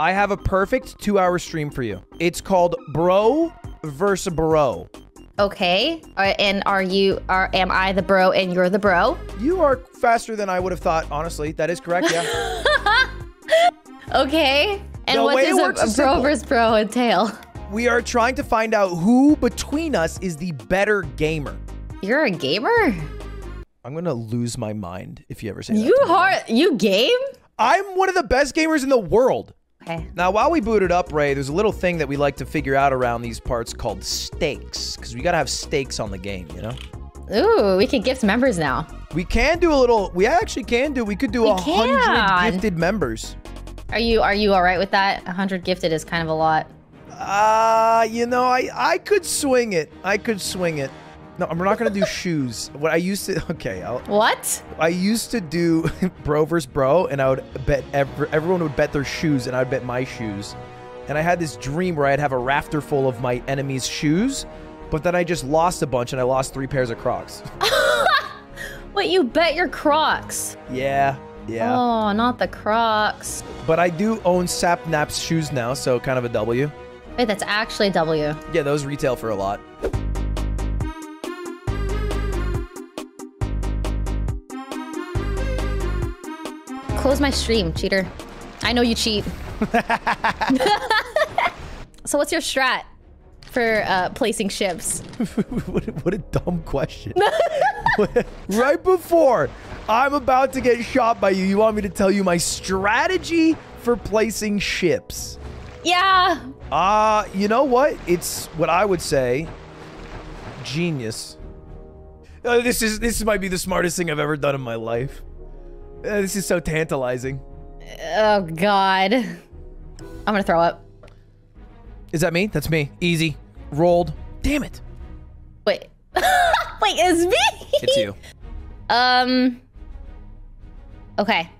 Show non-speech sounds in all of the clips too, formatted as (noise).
I have a perfect two-hour stream for you. It's called Bro versus Bro. Okay. Are- And are you are am I the bro and you're the bro? You are faster than I would have thought, honestly. That is correct, yeah. (laughs) Okay. And The what does a, a bro versus bro entail? we are trying to find out who between us is the better gamer. You're a gamer? I'm gonna lose my mind if you ever say that. You hard you game? I'm one of the best gamers in the world. Okay. Now, while we boot it up, Ray, there's a little thing that we like to figure out around these parts called stakes, because we gotta have stakes on the game, you know? Ooh, we can gift members now. We can do a little. We actually can do. We could do a hundred gifted members. Are you are you all right with that? A 100 gifted is kind of a lot. Uh, you know, I I could swing it. I could swing it. No, we're not gonna do shoes. What I used to. (laughs) Okay, I'll, What? I used to do (laughs) bro versus bro, and I would bet ev- everyone would bet their shoes, and I would bet my shoes. And I had this dream where I'd have a rafter full of my enemy's shoes, but then I just lost a bunch, and I lost three pairs of Crocs. (laughs) Wait, you bet your Crocs. yeah, yeah. Oh, not the Crocs. But I do own Sapnap's shoes now, so kind of a W. Wait, that's actually a W. Yeah, those retail for a lot. Close my stream, cheater. I know you cheat. (laughs) so what's your strat for uh, placing ships? (laughs) what, a- what a dumb question. (laughs) right before I'm about to get shot by you, you want me to tell you my strategy for placing ships. Yeah. Uh, you know what? It's what I would say genius. Uh, this is this might be the smartest thing I've ever done in my life. Uh, this is so tantalizing. Oh God. I'm gonna throw up. Is that me? That's me. Easy. Rolled. Damn it. Wait. (laughs) Wait, it's me. It's you. Um. Okay.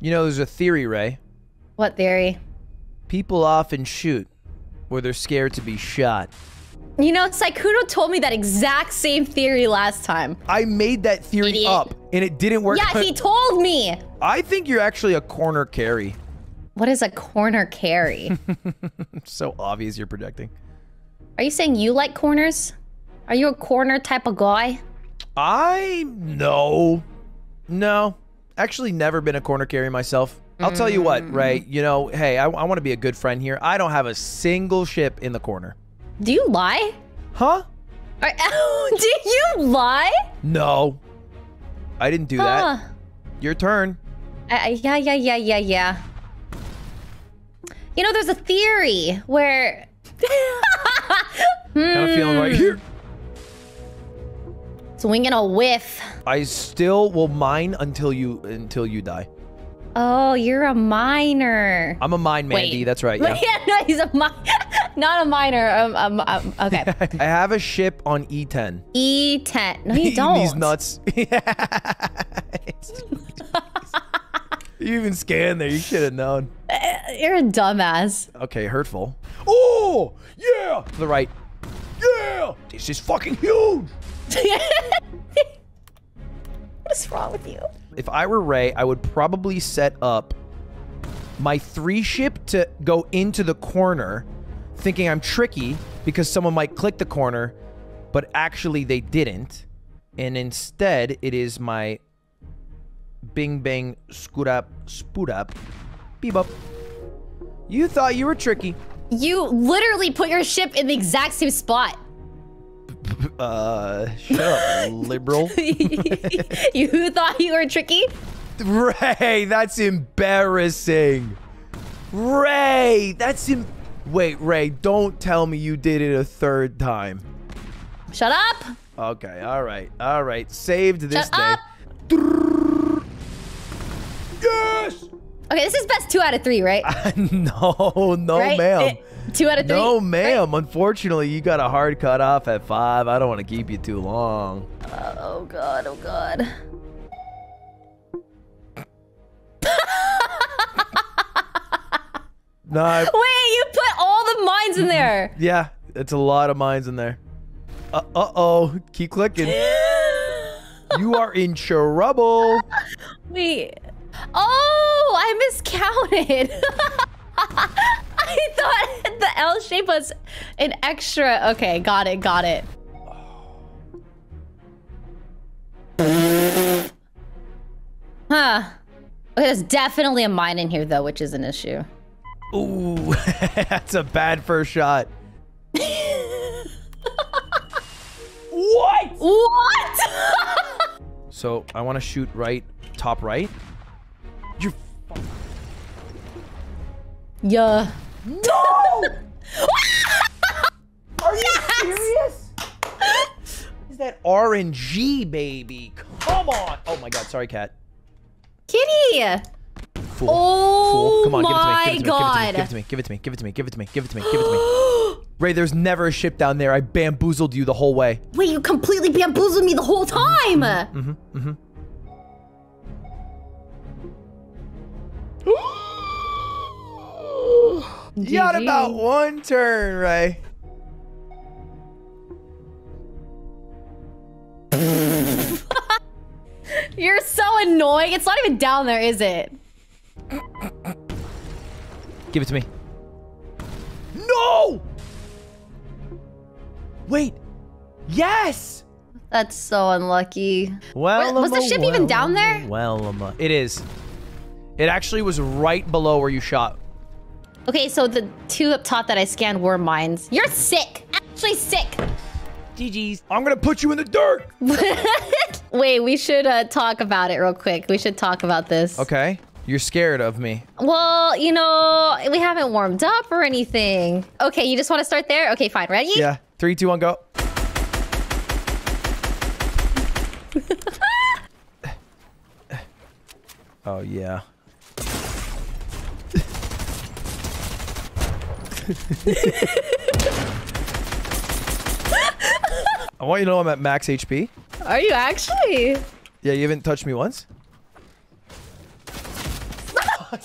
You know, there's a theory, Ray. What theory? People often shoot where they're scared to be shot. You know, Sykkuno told me that exact same theory last time. I made that theory Idiot. up and it didn't work. Yeah, he (laughs) told me. I think you're actually a corner carry. What is a corner carry? (laughs) So obvious you're projecting. Are you saying you like corners? Are you a corner type of guy? I no. No. Actually never been a corner carry myself. I'll tell you what, Ray, mm. you know, hey, I, I want to be a good friend here. I don't have a single ship in the corner. Do you lie? Huh? Are, (laughs) do you lie? No. I didn't do that. Your turn. Uh, yeah, yeah, yeah, yeah, yeah. You know, there's a theory where. (laughs) Kind of feeling right here. Swinging a whiff. I still will mine until you until you die. Oh, you're a miner. I'm a mine Mandy, Wait. that's right. (laughs) Yeah. yeah, no, he's a mi- not a miner. Um, um, um, okay. (laughs) I have a ship on E E10. E10. No, you (laughs) don't. These nuts. (laughs) you even scanned there. You should have known. You're a dumbass. Okay, hurtful. Oh, yeah. To the right. Yeah. This is fucking huge. What's wrong with you? If I were Ray, I would probably set up my three ship to go into the corner, thinking I'm tricky because someone might click the corner, but actually they didn't. And instead, it is my bing bang scoot up spoot up beep up. You thought you were tricky. You literally put your ship in the exact same spot. (laughs) Uh, shut up, (laughs) liberal. (laughs) you thought you were tricky? Ray, that's embarrassing. Ray, that's em- Wait, Ray, don't tell me you did it a third time. Shut up! Okay, all right, all right. Saved this Shut day. up! Yes! Okay, this is best two out of three, right? (laughs) no, no, right? ma'am. Two out of three. No, right? ma'am. Unfortunately, you got a hard cut off at five. I don't want to keep you too long. Oh, oh god, oh god. No, I- (laughs) Wait, you put all the mines in there. yeah, it's a lot of mines in there. Uh, uh oh, keep clicking. (laughs) you are in trouble. Wait. Oh counted. (laughs) I thought the L shape was an extra. Okay, got it, got it. Huh. Okay, there's definitely a mine in here though, which is an issue. Ooh, (laughs) that's a bad first shot. what? What? (laughs) So I want to shoot right, top right. You yeah. no! (laughs) Are you serious? Is that RNG, baby? Come on! Oh my God! Sorry, cat. Kitty! Fool. Oh Fool. Come on, my give it to me. god. Give it to me. Give it to me. Give it to me. Give it to me. Give it to me. Give it to me. Give it to me. Ray, there's never a ship down there. I bamboozled you the whole way. Wait, you completely bamboozled me the whole time! Mm-hmm. Mm-hmm. (gasps) You got about one turn, Ray. (laughs) You're so annoying. It's not even down there, is it? Give it to me. No! Wait. Yes! That's so unlucky. Well, was the ship even down there? Well, um, it is. It actually was right below where you shot. Okay, so the two up top that I scanned were mines. You're sick. Actually sick. GG's. I'm gonna put you in the dirt. (laughs) Wait, we should uh, talk about it real quick. We should talk about this. Okay. You're scared of me. Well, you know, we haven't warmed up or anything. Okay, you just want to start there? Okay, fine. Ready? Yeah. Three, two, one, go. (laughs) oh yeah. (laughs) I want you to know I'm at max HP. Are you actually? Yeah, you haven't touched me once. (laughs) (laughs)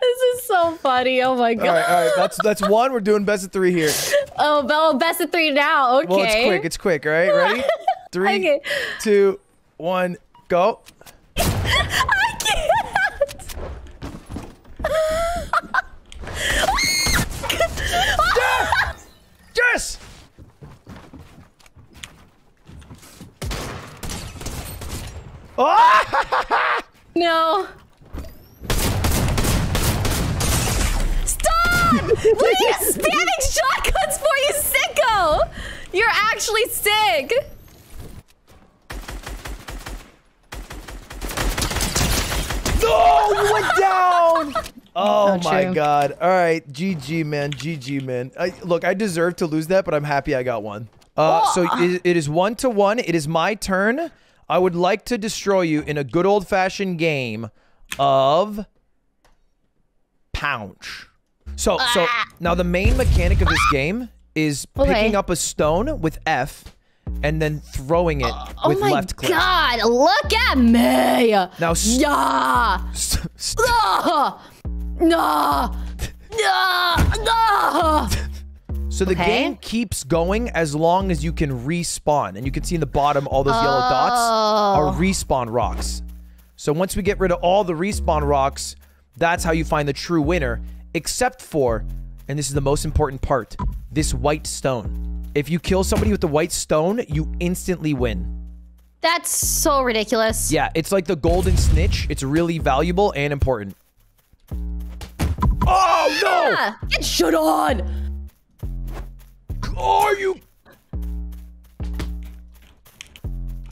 This is so funny. Oh my god. All right, all right. That's that's one. We're doing best of three here. Oh, Bell, best of three now. Okay. Well, it's quick. It's quick. All right, ready? (laughs) Three, Okay. two, one, go. I can't. Yes! Ah! (laughs) No. Stop! what are you spamming shotguns for, you sicko? You're actually sick. No, you went (laughs) down. Oh Not my true. god. All right, GG man, GG man. I, look, I deserve to lose that, but I'm happy I got one. Uh, so it, it is one to one. It is my turn. I would like to destroy you in a good old fashioned game of Paunch. So, so now the main mechanic of this game is Okay. picking up a stone with F and then throwing it Oh with my left click. Oh my god, look at me. Now, Yeah. s- s- Ah. No. No. No. So the Okay. game keeps going as long as you can respawn. And you can see in the bottom all those yellow dots are Oh. respawn rocks. So once we get rid of all the respawn rocks, that's how you find the true winner. Except for, and this is the most important part, this white stone. If you kill somebody with the white stone, you instantly win. That's so ridiculous. Yeah, it's like the golden snitch. It's really valuable and important. Oh no! Ah, Get shit on. Are you?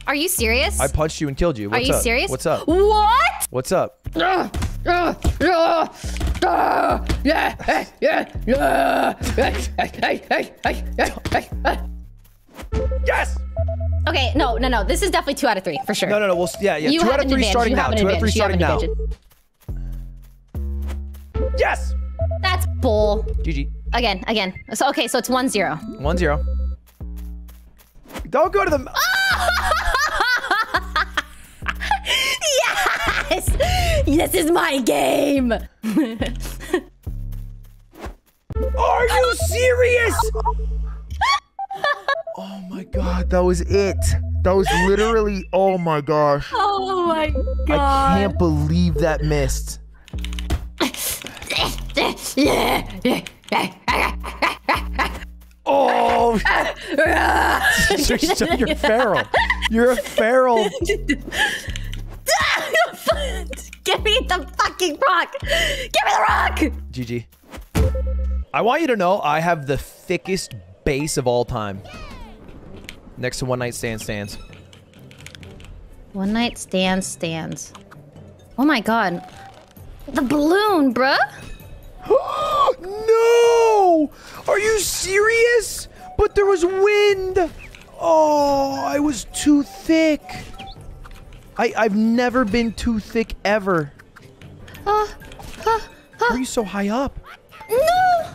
Are you serious? I punched you and killed you. Are you up? serious? What's up? What? What's up? Yeah, yeah, yeah. Yes! Okay, no, no, no. This is definitely two out of three for sure. No, no, no. We'll yeah, yeah. You two out of three advantage. starting you now. have an Two out of three advantage. You have starting now. Yes. That's bull. GG. Again, again. So okay, so it's one zero. One zero. Don't go to the. (laughs) Yes! This is my game! (laughs) Are you serious? (laughs) oh my god, that was it. That was literally, oh my gosh. Oh my god. I can't believe that missed. Oh, (laughs) you're, so- you're feral. You're a feral. Give me the fucking rock. Give me the rock. GG. I want you to know I have the thickest base of all time. Next to One Night Stand stands. One night stand stands. Oh my god. The balloon, bruh. (gasps) no! Are you serious? But there was wind. Oh, I was too thick. I I've never been too thick ever. Uh, uh, How are you so high up? no.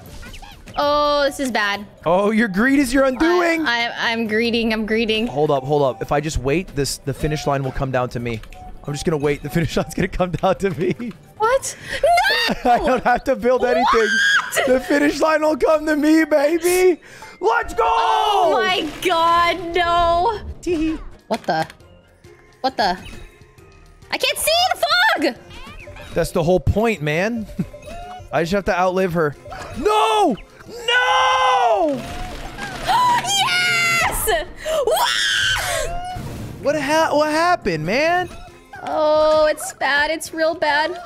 Oh, this is bad. Oh, your greed is your undoing. I, I, I'm greeting. I'm greeting. hold up, hold up. If I just wait, this the finish line will come down to me. I'm just gonna wait. The finish line's gonna come down to me. (laughs) What? (laughs) I don't have to build anything. The finish line will come to me, baby. Let's go! Oh my god, no. What the? What the? I can't see the fog! That's the whole point, man. (laughs) I just have to outlive her. No! No! (gasps) yes! Wah! What ha- what happened, man? Oh, it's bad. It's real bad.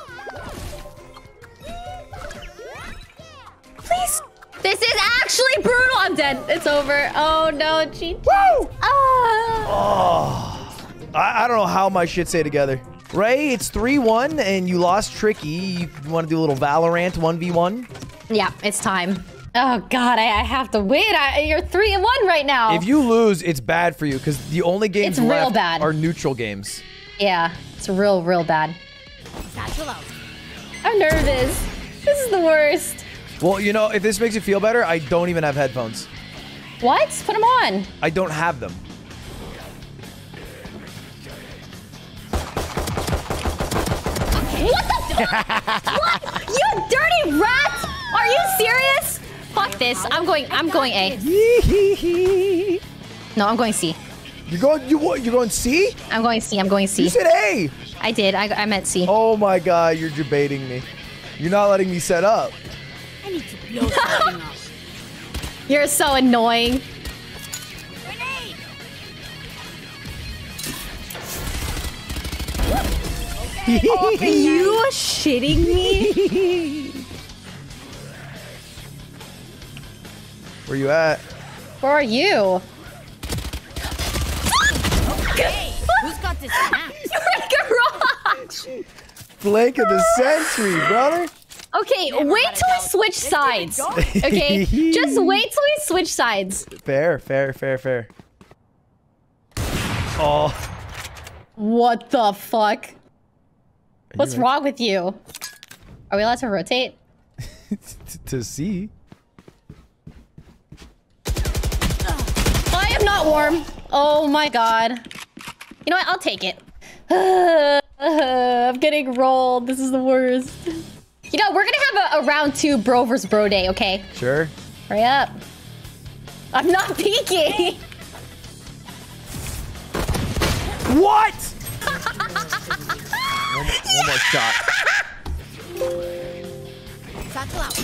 Please. This is actually brutal. I'm dead. It's over. Oh no, cheat. Woo! Ah. Oh, I, I don't know how my shit stay together. Ray, it's 3-1 and you lost Tricky. You want to do a little Valorant 1v1? Yeah, it's time. Oh god, I, I have to wait. I, you're three and one right now. If you lose, it's bad for you because the only games It's real left bad. are neutral games. yeah, it's real, real bad. I'm nervous. This is the worst. Well, you know, if this makes you feel better, I don't even have headphones. What? Put them on. I don't have them. What the? what? You dirty rat! Are you serious? Fuck this. I'm going. I'm going A. No, I'm going C. You going you what? You going C? I'm going C. I'm going C. You said A. I did. I, I meant C. Oh my god, you're debating me. You're not letting me set up. I need to blow something up. (laughs) You're so annoying. Grenade! (laughs) Are you shitting me? (laughs) Where you at? Where are you? Hey, who's got this snap? You're in garage. Flank of the century, brother. Okay, wait till we switch sides. Okay, (laughs) just wait till we switch sides. Fair, fair, fair, fair. Oh. What the fuck? What's You- wrong with you? Are we allowed to rotate? (laughs) to see. I am not warm. Oh my god. You know what? I'll take it. (sighs) I'm getting rolled. This is the worst. You know, we're gonna have a, a round two bro versus bro day, okay? Sure. Hurry up. I'm not (laughs) peeking. What? (laughs) one, more- one more shot. Satchel out.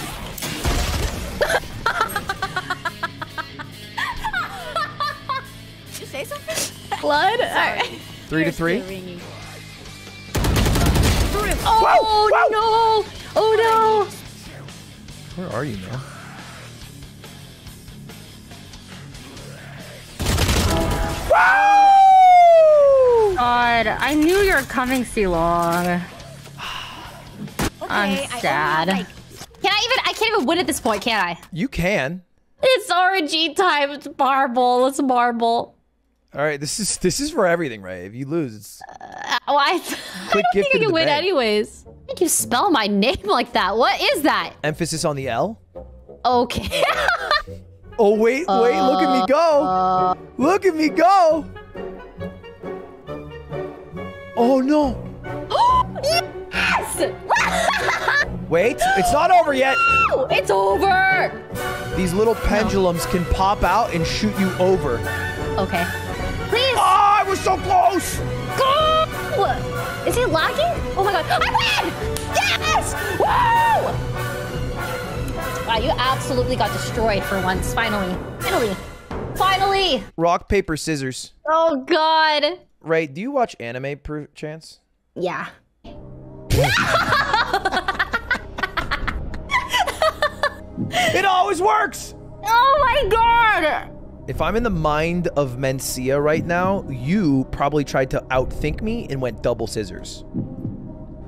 Did you say something? Blood? Alright. Three to three. Ringing. Oh whoa. no! Oh no! Where are you now? no! God, I knew you were coming so long. Okay, I'm I only sad. have, like, Can I even? I can't even win at this point, can I? You can. It's RNG time. It's marble. It's marble. All right, this is this is for everything, right? If you lose, it's Uh, well, I, (laughs) I don't think I can win bag. anyways. Think you spell my name (laughs) like that. What is that? emphasis on the L. Okay. (laughs) Oh wait, wait! Look at me uh, go! Look at me go! Oh no! (gasps) yes! (laughs) Wait, it's not over yet. it's over. These little pendulums can pop out and shoot you over. Okay. Please. Oh, I was so close! Go! Is he lagging? Oh my god. I win! Yes! Woo! Wow, you absolutely got destroyed for once. Finally. Finally. Finally! Rock, paper, scissors. Oh god. Ray, do you watch anime per chance? Yeah. (laughs) It always works! Oh my god! If I'm in the mind of Mencia right now, you probably tried to outthink me and went double scissors.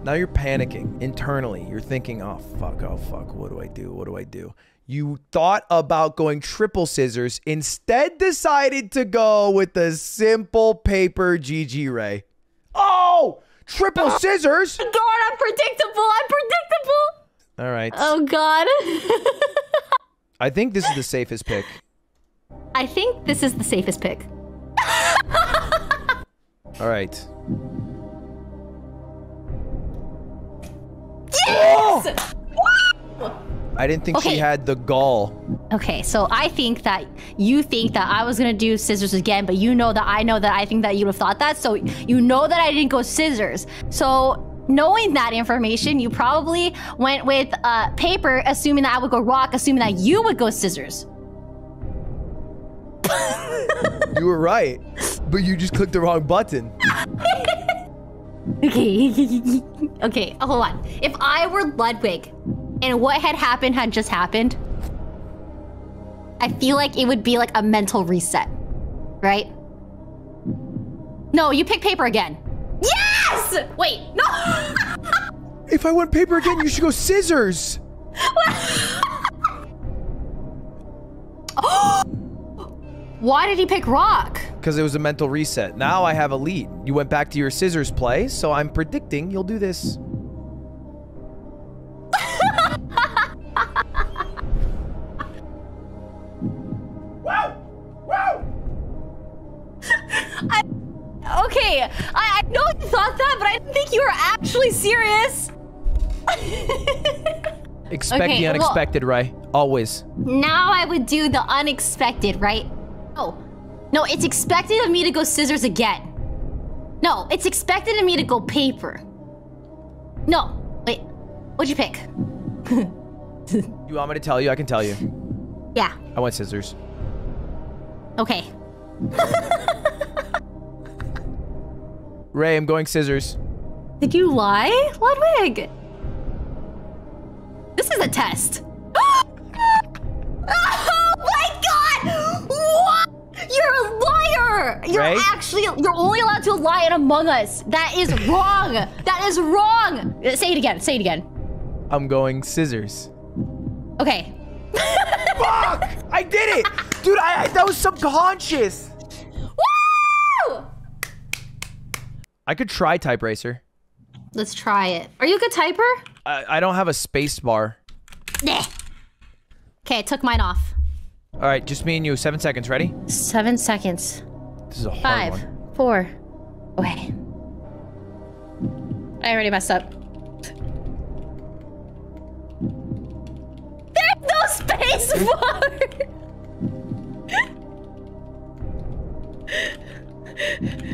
Now you're panicking internally. You're thinking, oh fuck, oh fuck, what do I do? What do I do? You thought about going triple scissors, instead decided to go with the simple paper GG Ray. Oh! Triple scissors? God, I'm predictable. I'm predictable. All right. Oh god. (laughs) I think this is the safest pick. I think this is the safest pick. (laughs) All right. Yes! I didn't think she had the gall. Okay, so I think that you think that I was gonna do scissors again, but you know that I know that I think that you'd have thought that, so you know that I didn't go scissors. So knowing that information, you probably went with uh, paper, assuming that I would go rock, assuming that you would go scissors. You were right, but you just clicked the wrong button. Okay. (laughs) okay, hold on. If I were Ludwig and what had happened had just happened, I feel like it would be like a mental reset, right? No, you pick paper again. Yes! Wait, no! (laughs) If I went paper again, you should go scissors. (laughs) Why did he pick rock? Because it was a mental reset. Now I have a lead. You went back to your scissors play, so I'm predicting you'll do this. (laughs) Wow! Wow! Okay, I, I know you thought that, but I didn't think you were actually serious. (laughs) Expect Okay, the well- unexpected, Ray. Always. Now I would do the unexpected, right? No. No, it's expected of me to go scissors again. No, it's expected of me to go paper. No. Wait. What'd you pick? (laughs) You want me to tell you? I can tell you. Yeah. I went scissors. Okay. (laughs) Ray, I'm going scissors. Did you lie, Ludwig? This is a test. (gasps) (laughs) You're a liar! You're Ray? actually you're only allowed to lie in Among Us. That is wrong. that is wrong. Say it again. Say it again. I'm going scissors. Okay. (laughs) Fuck! I did it! Dude, I, I that was subconscious. Woo! I could try type racer. Let's try it. Are you a good typer? I, I don't have a space bar. Nah. Okay, I took mine off. All right, just me and you. Seven seconds. Ready? Seven seconds. This is a hard Five, one. four. Okay. I already messed up. There's no space (laughs) bar!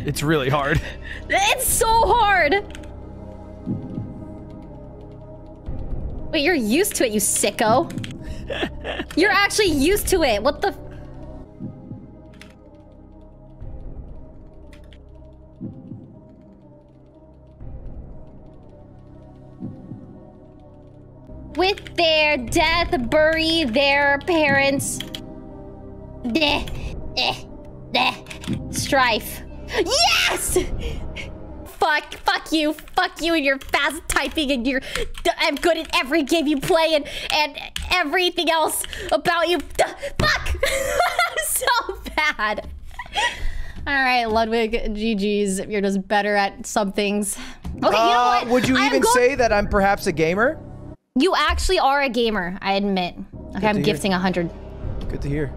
It's really hard. it's so hard! Wait, you're used to it, you sicko. You're actually used to it. What the? With their death, bury their parents. Deh, eh, deh, strife. Yes! Fuck, fuck you, fuck you and your fast typing and your I'm good at every game you play and and everything else about you. Fuck! (laughs) so bad. All right, Ludwig, GG's. You're just better at some things. Okay, you know Uh, what? Would you I even say that I'm perhaps a gamer? you actually are a gamer? I admit. Okay, I'm gifting a hundred. Good to hear.